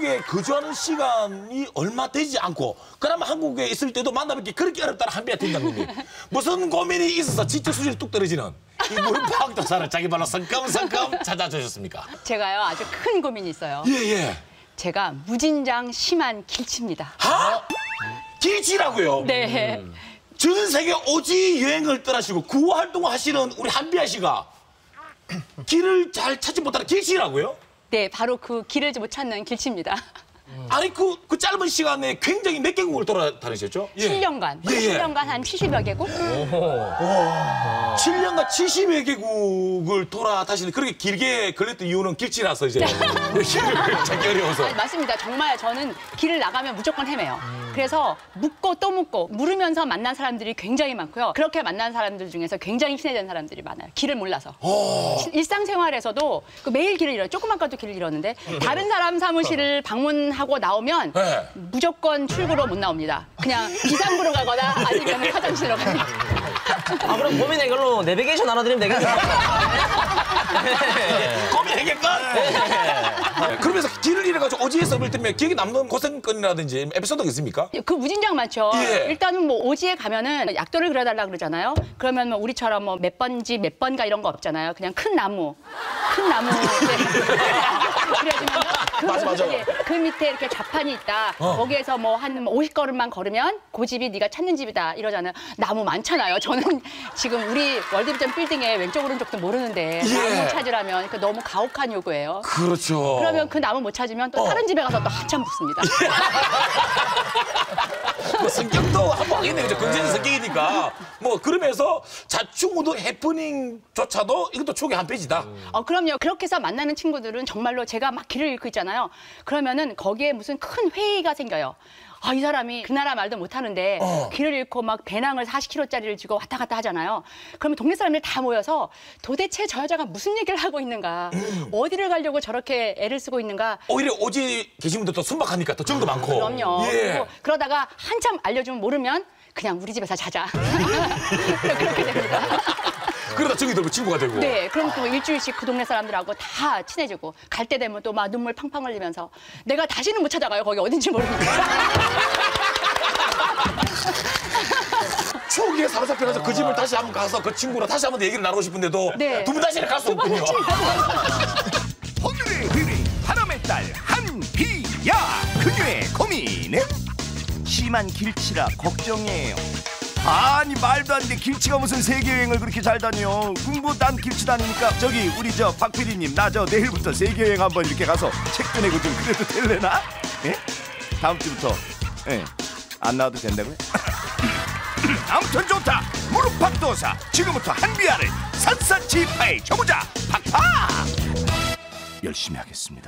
한국에 거주하는 시간이 얼마 되지 않고 그나마 한국에 있을 때도 만나뵙기 그렇게 어렵다는 한비아 팀장님이 무슨 고민이 있어서 지적 수준이 뚝 떨어지는 이 무릎팍 도사를 자기 발로 성큼성큼 찾아주셨습니까? 제가요 아주 큰 고민이 있어요. 예예. 제가 무진장 심한 길치입니다. 하? 길치라고요? 네. 전 세계 오지 여행을 떠나시고 구호 활동을 하시는 우리 한비아 씨가 길을 잘 찾지 못하는 길치라고요? 네, 바로 그 길을 못 찾는 길치입니다. 아니 그, 그 짧은 시간에 굉장히 몇 개국을 돌아다니셨죠? 예. 7년간. 예, 예. 7년간 한 70여 개국? 7년간 70여 개국을 돌아다니는 그렇게 길게 걸렸던 이유는 길치라서 이제 길을 찾기 어려워서 아니, 맞습니다. 정말 저는 길을 나가면 무조건 헤매요. 그래서 묻고 또 묻고 물으면서 만난 사람들이 굉장히 많고요. 그렇게 만난 사람들 중에서 굉장히 친해진 사람들이 많아요. 길을 몰라서. 시- 일상생활에서도 그 매일 길을 잃어요. 조금만 가도 길을 잃었는데 다른 사람 사무실을 방문하고 나오면 네. 무조건 출구로 못 나옵니다. 그냥 비상구로 가거나 아니면 화장실로 가거나. 아 그럼 고민 해결로 내비게이션 나눠드리면 되겠네요. 고민 해결권 네. 그러면서 길을 잃어가지고 오지에서 볼 때면 기억에 남는 고생건이라든지 에피소드가 있습니까? 그 무진장 많죠. 예. 일단은 뭐 오지에 가면은 약도를 그려달라 그러잖아요. 그러면 뭐 우리처럼 뭐 몇 번지 몇 번가 이런 거 없잖아요. 그냥 큰 나무, 큰 나무 네. 그려주면 그, 맞아, 맞아. 예, 그 밑에 이렇게 좌판이 있다. 어. 거기에서 뭐 한 50걸음만 걸으면 그 집이 네가 찾는 집이다 이러잖아요. 나무 많잖아요. 저는 지금 우리 월드비전 빌딩의 왼쪽 오른쪽도 모르는데 예. 나무 찾으라면 그 너무 가혹한 요구예요. 그렇죠. 그러면 그 나무 못 찾으면 또 어. 다른 집에 가서 또 한참 붙습니다. 뭐 성격도 한번 하겠네요. 그죠? 건전한 성격이니까. 뭐 그러면서 자충우도 해프닝조차도 이것도 촉의 한 페이지다. 어, 그럼요. 그렇게 해서 만나는 친구들은 정말로 제가 막 길을 잃고 있잖아요. 그러면은 거기에 무슨 큰 회의가 생겨요. 아, 이 사람이 그 나라 말도 못하는데 어. 길을 잃고 막 배낭을 40kg짜리를 쥐고 왔다 갔다 하잖아요. 그러면 동네 사람들이 다 모여서 도대체 저 여자가 무슨 얘기를 하고 있는가, 음. 어디를 가려고 저렇게 애를 쓰고 있는가. 오히려 오지 계신 분들 또 순박하니까 더 정도 많고. 그럼요. 예. 그리고 그러다가 한참 알려주면 모르면 그냥 우리 집에서 자자. 그렇게 됩니다. 그러다 정이 들고 친구가 되고. 네, 그럼 또 일주일씩 그 동네 사람들하고 다 친해지고 갈 때 되면 또 막 눈물 팡팡 흘리면서 내가 다시는 못 찾아가요. 거기 어딘지 모르니까. 추억에 사로잡혀가서 그 집을 다시 한번 가서 그 친구랑 다시 한번 얘기를 나누고 싶은데도 네. 두 분 다시는 갈 수 없군요. 오늘의 의뢰 바람의 딸 한비야 그녀의 고민은 심한 길치라 걱정이에요 아니 말도 안돼 길치가 무슨 세계 여행을 그렇게 잘 다녀 뭐난 길치 다니니까 저기 우리 저 박 PD님 나 저 내일부터 세계 여행 한번 이렇게 가서 책 꺼내고 좀 그래도 될래나? 예? 다음 주부터 예. 안 나와도 된다고요? 아무튼 좋다 무릎팍도사 지금부터 한비야를 샅샅이 파헤쳐보자 팍팍 열심히 하겠습니다